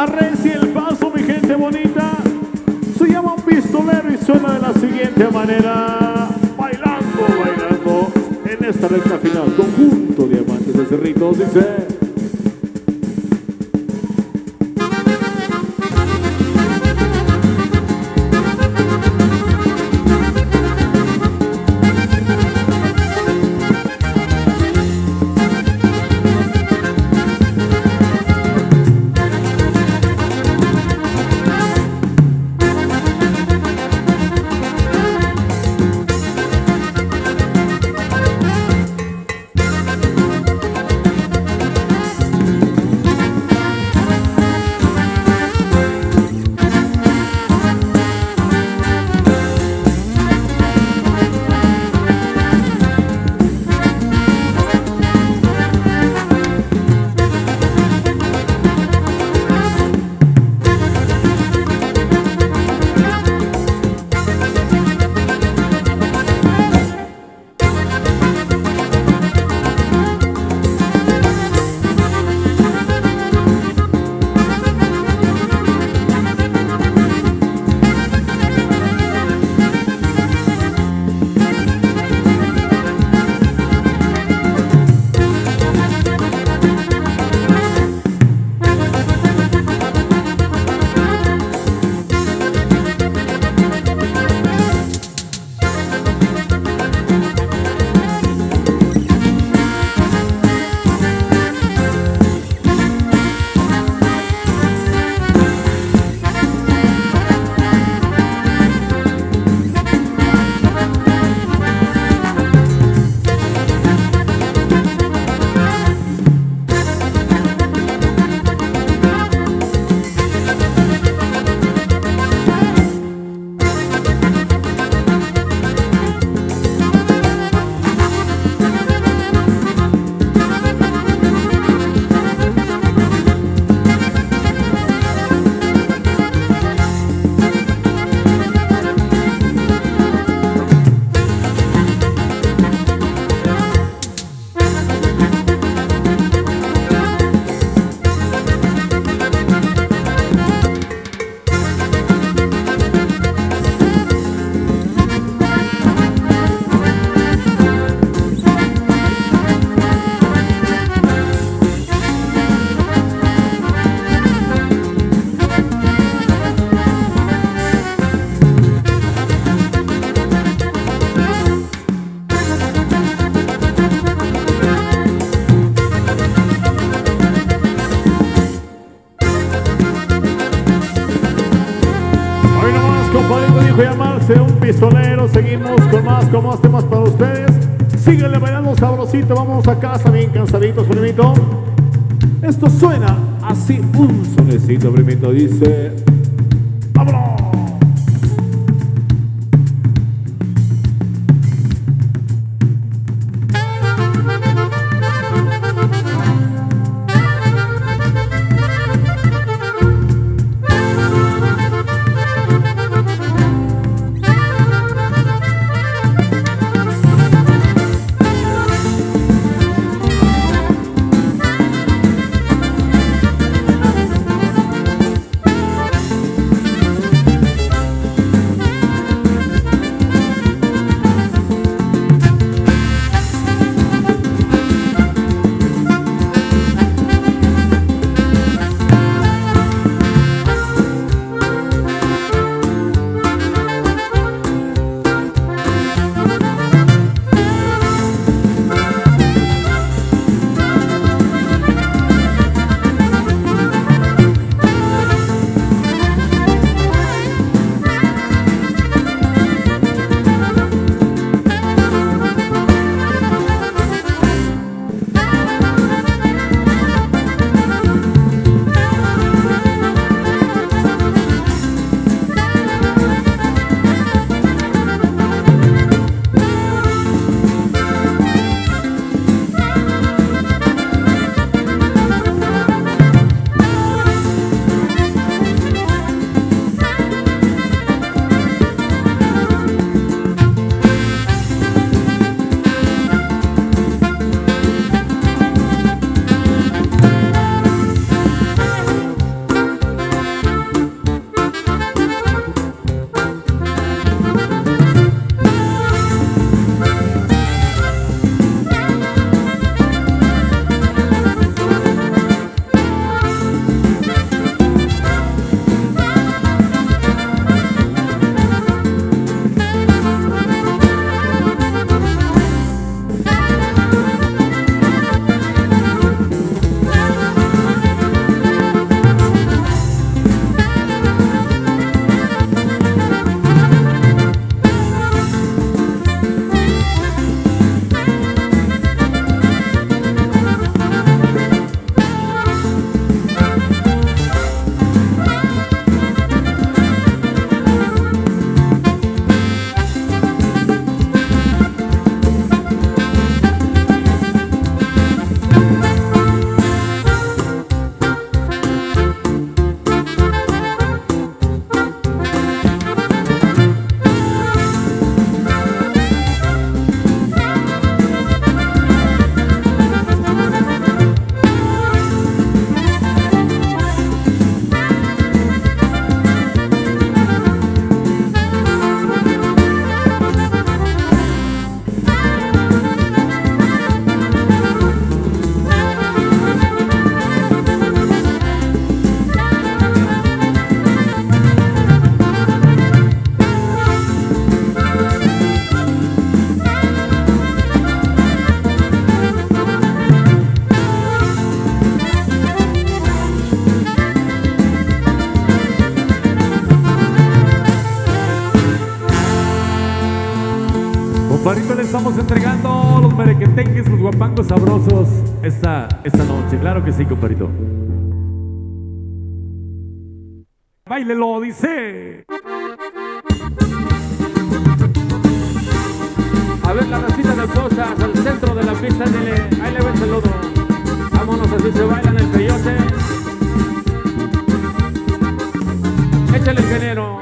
Arrecie el paso, mi gente bonita. Se llama un pistolero y suena de la siguiente manera. Bailando, bailando en esta recta final. Conjunto de amantes de cerritos, dice. Pistolero, seguimos con más, con más temas para ustedes. Síguele bailando sabrosito, vamos a casa bien cansaditos, primito. Esto suena así, un sonecito, primito, dice... entregando los merequetengues, los guapangos sabrosos esta, esta noche. Claro que sí, comparito. Bailelo, dice. A ver la racita de cosas al centro de la pista, dele, ahí le va el saludo. Vámonos, así se baila en el peyote. Échale el género.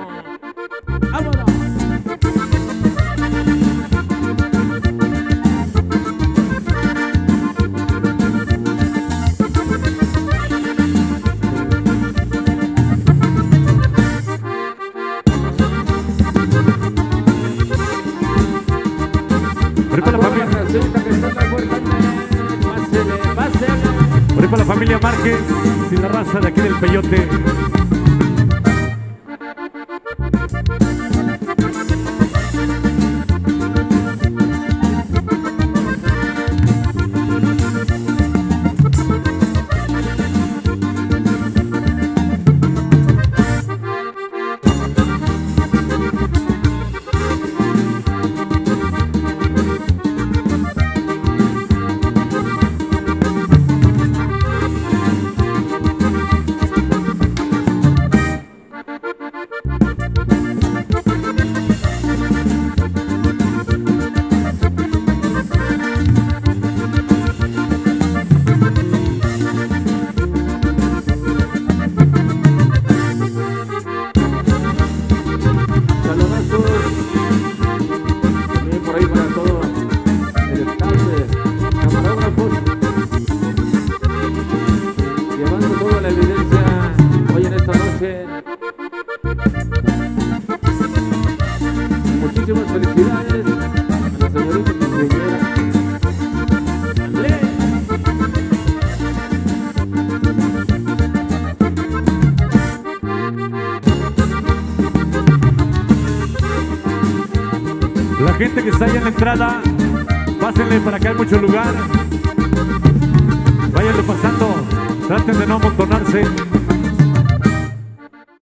La familia Márquez y la raza de aquí del Peyote. Gente que está allá en la entrada, pásenle para que hay mucho lugar. Váyanle pasando, traten de no amontonarse.